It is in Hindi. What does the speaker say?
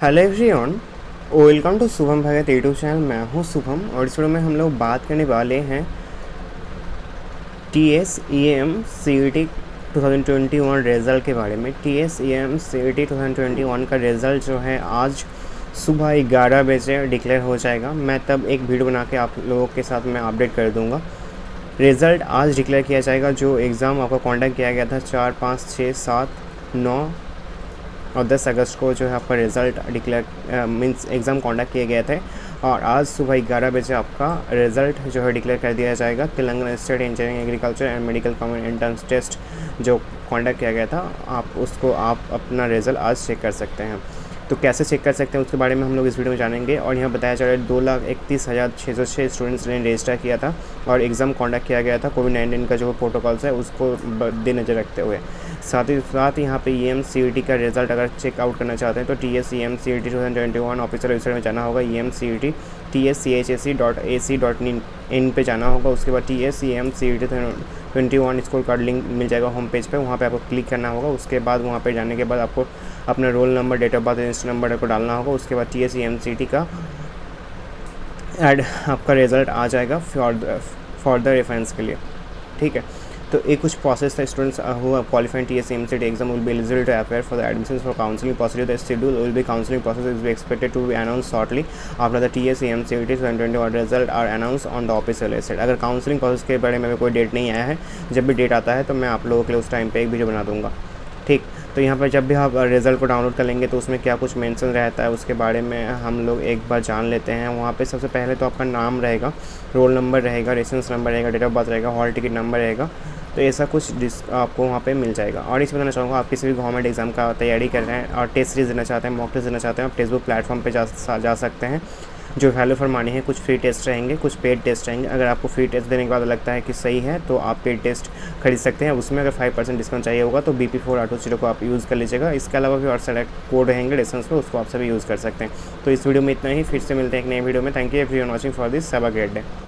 Hello everyone welcome to Shubham Bhagat YouTube channel मैं हूँ शुभम और इस वीडियो में हम लोग बात करने वाले हैं T S E M C E T two thousand twenty one result के बारे में। T S E M C E T two thousand twenty one का रिज़ल्ट जो है आज सुबह ग्यारह बजे डिक्लेयर हो जाएगा। मैं तब एक वीडियो बना के आप लोगों के साथ मैं अपडेट कर दूँगा। रिज़ल्ट आज डिक्लेयर किया जाएगा, जो एग्ज़ाम आपका कॉन्टैक्ट किया गया था चार, पाँच छः सात, नौ और 10 अगस्त को जो है आपका result declare means exam conduct किए गए थे। और आज सुबह ग्यारह बजे आपका रिज़ल्ट जो है डिक्लेयर कर दिया जाएगा। Telangana state engineering agriculture and medical common entrance test जो कॉन्डक्ट किया गया था, आप उसको आप अपना रिज़ल्ट आज चेक कर सकते हैं। तो कैसे चेक कर सकते हैं उसके बारे में हम लोग इस वीडियो में जानेंगे। और यहाँ बताया जा रहा है दो लाख इकतीस हज़ार छः सौ छः स्टूडेंट्स ने रजिस्टर किया था और एग्ज़ाम कॉन्डक्ट किया गया था कोविड नाइन्टीन का जो प्रोटोकॉल्स है, उसको नज़र रखते हुए। साथ ही, साथ यहाँ पे ई एम सी टी का रिज़ल्ट अगर चेकआउट करना चाहते हैं तो T S E M C E T two thousand twenty one officer website में जाना होगा। E M C E T T S C H A C dot A C dot in in पर जाना होगा। उसके बाद T S C M C E T twenty one score card link मिल जाएगा होम पेज पे। वहाँ पे आपको क्लिक करना होगा। उसके बाद वहाँ पे जाने के बाद आपको अपना roll number date of birth register number को डालना होगा, उसके बाद टी एस टी का एड आपका रिज़ल्ट आ जाएगा फॉर फॉर द रेफरेंस के लिए। ठीक है? तो एक कुछ प्रोसेस था students who qualified T S M C T exam will be eligible to appear for the admission for counselling procedure the schedule will be counselling process is be expected to be announce shortly after the T S M C T twenty one result are announce on the official website अगर काउंसलिंग प्रोसेस के बारे में कोई डेट नहीं आया है, जब भी डेट आता है तो मैं आप लोगों के लिए उस टाइम पर एक वीडियो बना दूँगा। ठीक? तो यहाँ पर जब भी आप रिज़ल्ट को डाउनलोड कर लेंगे तो उसमें क्या कुछ मेंशन रहता है, उसके बारे में हम लोग एक बार जान लेते हैं। वहाँ पे सबसे पहले तो आपका नाम रहेगा रोल नंबर रहेगा रेसेंस नंबर रहेगा डेट ऑफ़ बर्थ रहेगा हॉल टिकट नंबर रहेगा तो ऐसा कुछ आपको वहाँ पे मिल जाएगा। और इस बताना चाहूँगा, आप किसी भी गवर्नमेंट एग्ज़ाम का तैयारी कर रहे हैं और टेस्ट सीरीज़ देना चाहते हैं मॉक टेस्ट देना चाहते हैं, आप टेक्स्ट प्लेटफॉर्म पर जा सकते हैं। जो वैल्यू फॉर मानी है, कुछ फ्री टेस्ट रहेंगे, कुछ पेड टेस्ट रहेंगे। अगर आपको फ्री टेस्ट देने के बाद लगता है कि सही है तो आप पेड टेस्ट खरीद सकते हैं। उसमें अगर फाइव परसेंट डिस्काउंट चाहिए होगा तो B P four auto zero को आप यूज़ कर लीजिएगा। इसके अलावा भी और सारे कोड रहेंगे डिस्टेंस पर उसको आप सभी यूज़ कर सकते हैं। तो इस वीडियो में इतना ही। फिर से मिलते हैं एक नए वीडियो में। Thank you every watching for this सब ग्रेट डे